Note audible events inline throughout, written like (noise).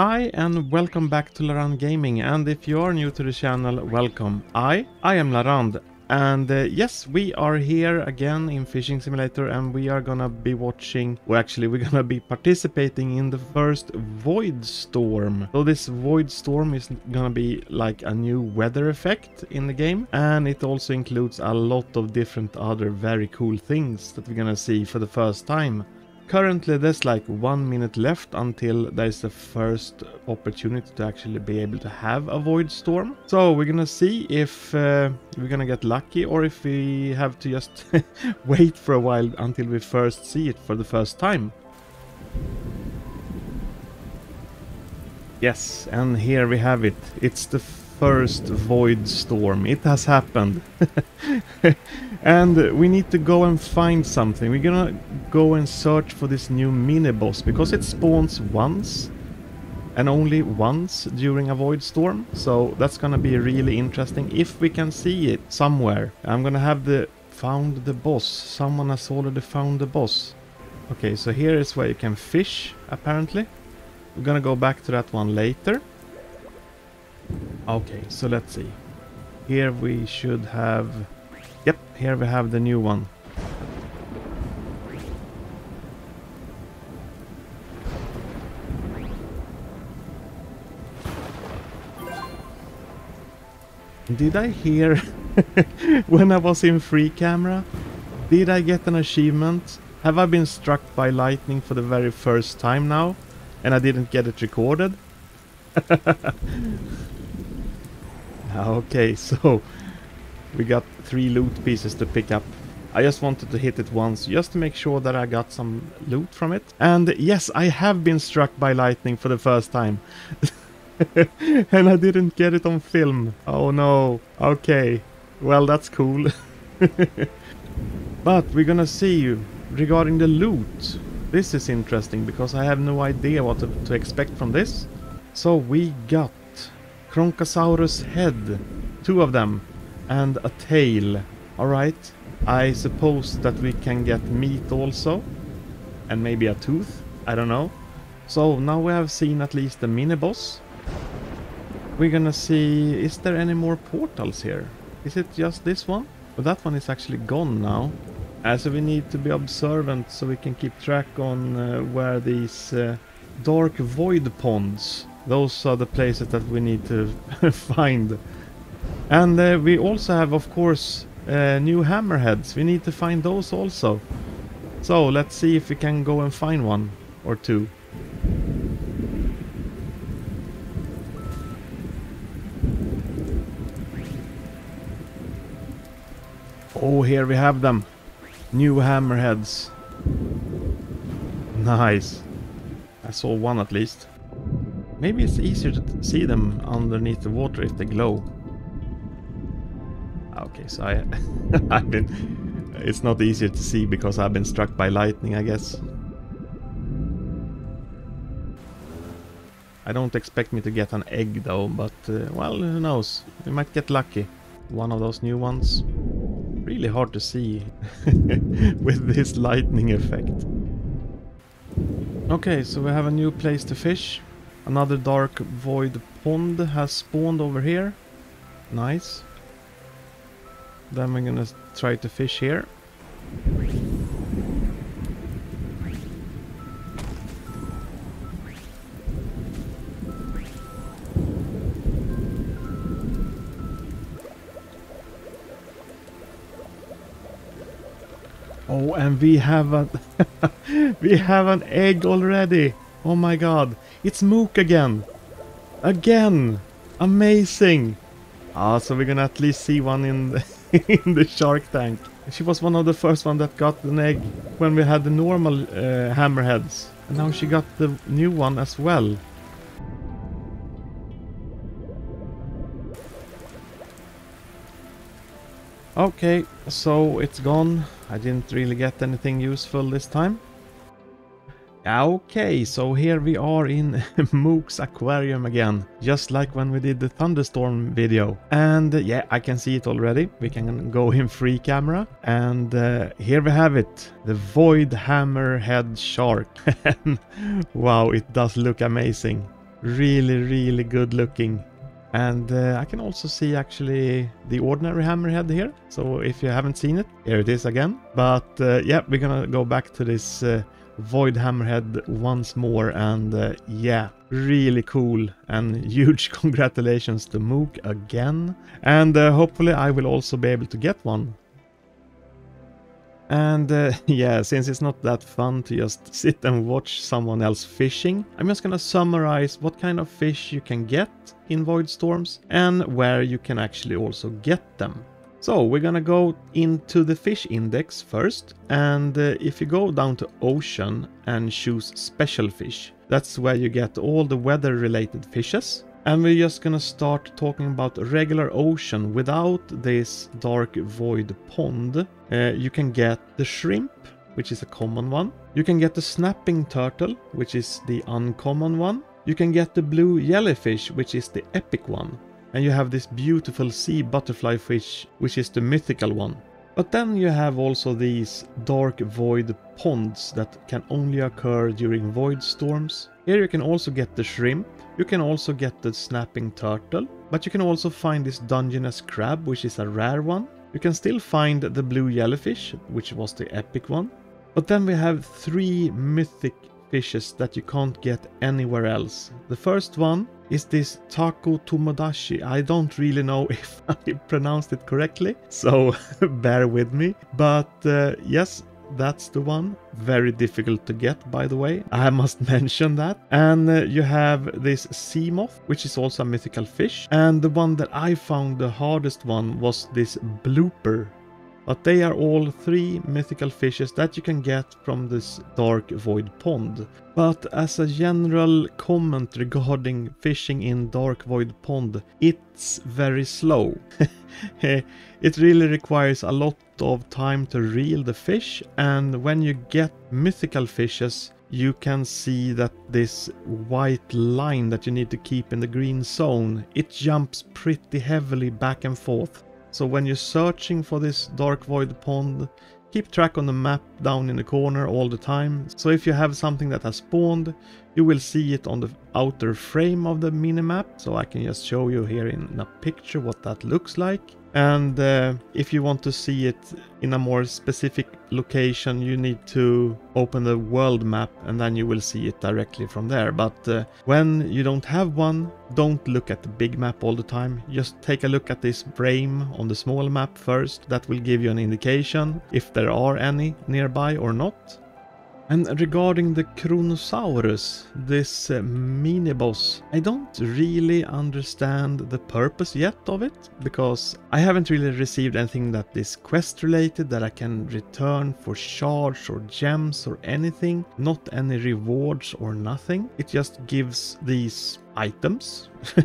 Hi and welcome back to Larand Gaming and if you are new to the channel, welcome. I, I am Larand and uh, yes, we are here again in Fishing Simulator and we are gonna be watching, well actually we're gonna be participating in the first Void Storm. So this Void Storm is gonna be like a new weather effect in the game and it also includes a lot of different other very cool things that we're gonna see for the first time. Currently there's like one minute left until there's the first opportunity to actually be able to have a void storm. So we're gonna see if uh, we're gonna get lucky or if we have to just (laughs) wait for a while until we first see it for the first time. Yes, and here we have it. It's the first void storm. It has happened. (laughs) and we need to go and find something. We're gonna go and search for this new mini boss because it spawns once and only once during a void storm. So that's gonna be really interesting if we can see it somewhere. I'm gonna have the found the boss. Someone has already found the boss. Okay, so here is where you can fish apparently. We're gonna go back to that one later. Okay, so let's see. Here we should have... Yep, here we have the new one. Did I hear (laughs) when I was in free camera? Did I get an achievement? Have I been struck by lightning for the very first time now? And I didn't get it recorded? (laughs) (laughs) okay, so we got three loot pieces to pick up. I just wanted to hit it once, just to make sure that I got some loot from it. And yes, I have been struck by lightning for the first time. (laughs) and I didn't get it on film. Oh no. Okay. Well, that's cool. (laughs) but we're gonna see you regarding the loot. This is interesting because I have no idea what to, expect from this. So we got Kronosaurus head, two of them, and a tail. Alright, I suppose that we can get meat also, and maybe a tooth, I don't know. So now we have seen at least the mini-boss. We're gonna see, is there any more portals here? Is it just this one? But that one is actually gone now. Uh, so we need to be observant so we can keep track on uh, where these uh, dark void ponds those are the places that we need to (laughs) find. And uh, we also have, of course, uh, new hammerheads. We need to find those also. So let's see if we can go and find one or two. Oh, here we have them. New hammerheads. Nice. I saw one at least. Maybe it's easier to see them underneath the water if they glow. Okay, so I, (laughs) I've been... It's not easier to see because I've been struck by lightning, I guess. I don't expect me to get an egg though, but uh, well, who knows? We might get lucky. One of those new ones. Really hard to see (laughs) with this lightning effect. Okay, so we have a new place to fish. Another dark void pond has spawned over here. Nice. Then we're gonna try to fish here. Oh, and we have a (laughs) we have an egg already. Oh my god. It's Mook again. Again. Amazing. Ah, so we're gonna at least see one in the, (laughs) in the shark tank. She was one of the first one that got an egg when we had the normal uh, hammerheads. And now she got the new one as well. Okay, so it's gone. I didn't really get anything useful this time. Okay, so here we are in (laughs) Mook's aquarium again, just like when we did the thunderstorm video. And uh, yeah, I can see it already. We can go in free camera. And uh, here we have it, the Void Hammerhead Shark. (laughs) wow, it does look amazing. Really, really good looking. And uh, I can also see actually the ordinary hammerhead here. So if you haven't seen it, here it is again. But uh, yeah, we're gonna go back to this uh, void hammerhead once more. And uh, yeah, really cool and (laughs) huge congratulations to Mook again. And uh, hopefully I will also be able to get one and uh, (laughs) yeah, since it's not that fun to just (laughs) sit and watch someone else fishing, I'm just gonna summarize what kind of fish you can get in Void Storms and where you can actually also get them. So we're gonna go into the fish index first and uh, if you go down to ocean and choose special fish, that's where you get all the weather related fishes and we're just gonna start talking about regular ocean without this dark void pond. Uh, you can get the shrimp, which is a common one. You can get the snapping turtle, which is the uncommon one. You can get the blue jellyfish, which is the epic one. And you have this beautiful sea butterfly fish, which is the mythical one. But then you have also these dark void ponds that can only occur during void storms. Here you can also get the shrimp, you can also get the snapping turtle, but you can also find this Dungeness crab, which is a rare one. You can still find the blue jellyfish, which was the epic one. But then we have three mythic fishes that you can't get anywhere else. The first one is this Taku Tomodachi. I don't really know (laughs) if I pronounced it correctly, so (laughs) bear with me. But uh, yes, that's the one. Very difficult to get, by the way. I (laughs) must mention that. And uh, you have this sea moth, which is also a mythical fish. And the one that I found the hardest one was this blooper. But they are all three mythical fishes that you can get from this dark void pond. But as a general comment regarding fishing in dark void pond, it's very slow. (laughs) it really requires a lot of time to reel the fish and when you get mythical fishes you can see that this white line that you need to keep in the green zone, it jumps pretty heavily back and forth. So when you're searching for this dark void pond, keep track on the map down in the corner all the time. So if you have something that has spawned, you will see it on the outer frame of the minimap. So I can just show you here in a picture what that looks like. And uh, if you want to see it in a more specific location, you need to open the world map and then you will see it directly from there. But uh, when you don't have one, don't look at the big map all the time. Just take a look at this frame on the small map first. That will give you an indication if there are any nearby or not. And regarding the Kronosaurus, this uh, mini-boss, I don't really understand the purpose yet of it, because I haven't really received anything that is quest related that I can return for shards or gems or anything, not any rewards or nothing. It just gives these items (laughs) uh,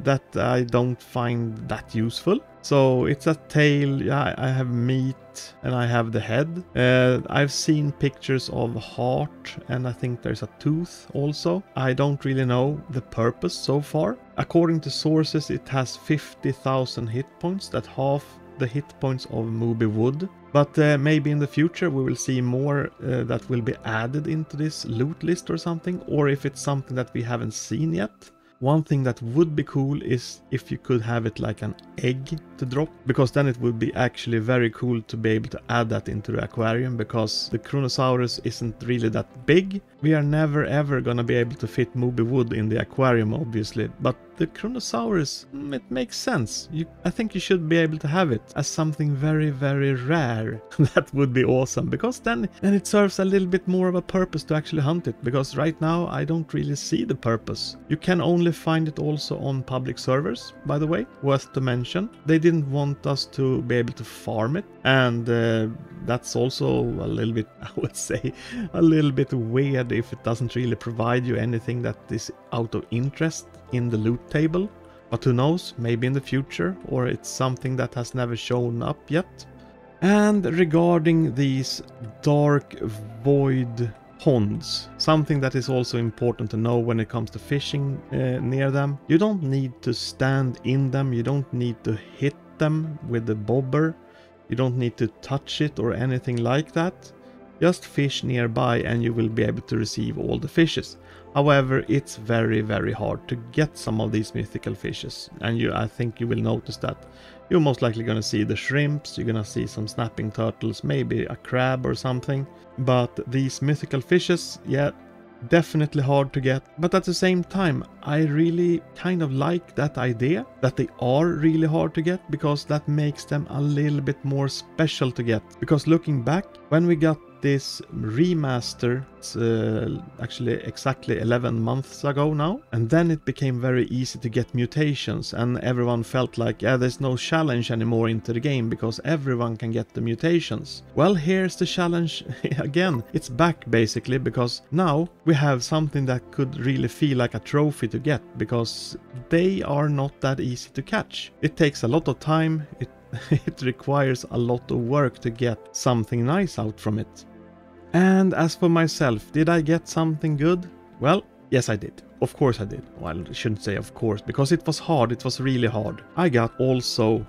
that I don't find that useful. So it's a tail, I have meat and I have the head. Uh, I've seen pictures of heart and I think there's a tooth also. I don't really know the purpose so far. According to sources it has 50,000 hit points, that half the hit points of Moby Wood. But uh, maybe in the future we will see more uh, that will be added into this loot list or something, or if it's something that we haven't seen yet. One thing that would be cool is if you could have it like an egg to drop, because then it would be actually very cool to be able to add that into the aquarium, because the Kronosaurus isn't really that big. We are never ever gonna be able to fit Moby Wood in the aquarium, obviously, but the Kronosaurus, mm, it makes sense. You, I think you should be able to have it as something very, very rare. (laughs) that would be awesome, because then, then it serves a little bit more of a purpose to actually hunt it, because right now I don't really see the purpose. You can only find it also on public servers, by the way, worth to mention. They didn't want us to be able to farm it, and uh, that's also a little bit, (laughs) I would say, a little bit weird if it doesn't really provide you anything that is out of interest in the loot table. But who knows, maybe in the future, or it's something that has never shown up yet. And regarding these dark void ponds, something that is also important to know when it comes to fishing uh, near them. You don't need to stand in them, you don't need to hit them with the bobber, you don't need to touch it or anything like that. Just fish nearby and you will be able to receive all the fishes. However, it's very very hard to get some of these mythical fishes and you I think you will notice that. You're most likely gonna see the shrimps, you're gonna see some snapping turtles, maybe a crab or something. But these mythical fishes, yeah, definitely hard to get. But at the same time, I really kind of like that idea that they are really hard to get because that makes them a little bit more special to get. Because looking back, when we got this remaster uh, actually exactly 11 months ago now. And then it became very easy to get mutations and everyone felt like yeah there's no challenge anymore into the game because everyone can get the mutations. Well here's the challenge (laughs) again. It's back basically because now we have something that could really feel like a trophy to get because they are not that easy to catch. It takes a lot of time. It (laughs) it requires a lot of work to get something nice out from it. And as for myself, did I get something good? Well, yes I did. Of course I did. Well, I shouldn't say of course, because it was hard, it was really hard. I got also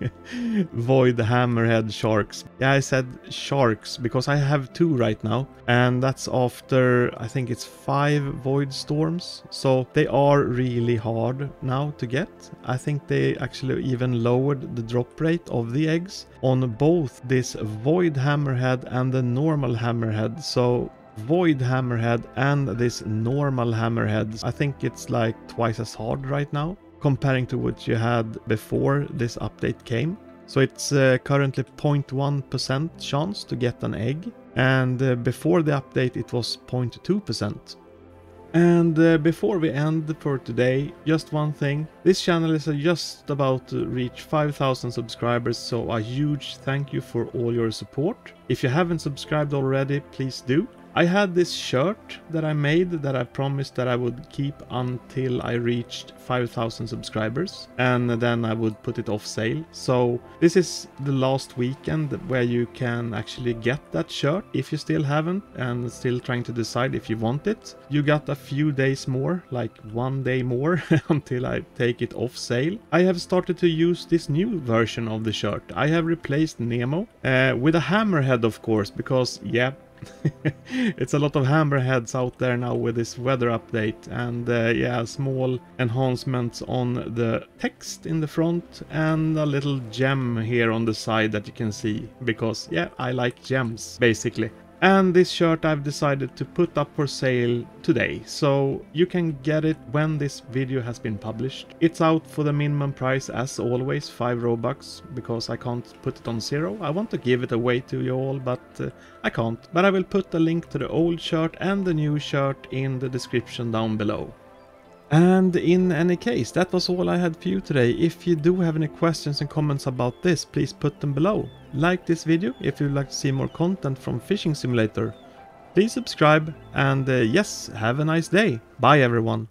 (laughs) Void Hammerhead Sharks. Yeah, I said sharks because I have two right now, and that's after, I think it's five Void Storms. So they are really hard now to get. I think they actually even lowered the drop rate of the eggs on both this Void Hammerhead and the normal Hammerhead. So Void Hammerhead and this normal Hammerhead, I think it's like twice as hard right now comparing to what you had before this update came. So it's uh, currently 0.1% chance to get an egg and uh, before the update it was 0.2%. And uh, before we end for today, just one thing. This channel is uh, just about to reach 5000 subscribers, so a huge thank you for all your support. If you haven't subscribed already, please do. I had this shirt that I made that I promised that I would keep until I reached 5000 subscribers and then I would put it off sale. So this is the last weekend where you can actually get that shirt if you still haven't and still trying to decide if you want it. You got a few days more, like one day more (laughs) until I take it off sale. I have started to use this new version of the shirt. I have replaced Nemo uh, with a hammerhead of course because yeah (laughs) it's a lot of hammerheads out there now with this weather update and uh, yeah small enhancements on the text in the front and a little gem here on the side that you can see because yeah I like gems basically and this shirt I've decided to put up for sale today, so you can get it when this video has been published. It's out for the minimum price as always, 5 Robux, because I can't put it on zero. I want to give it away to you all, but uh, I can't. But I will put the link to the old shirt and the new shirt in the description down below. And in any case, that was all I had for you today. If you do have any questions and comments about this, please put them below. Like this video if you'd like to see more content from Fishing Simulator. Please subscribe and uh, yes, have a nice day. Bye everyone.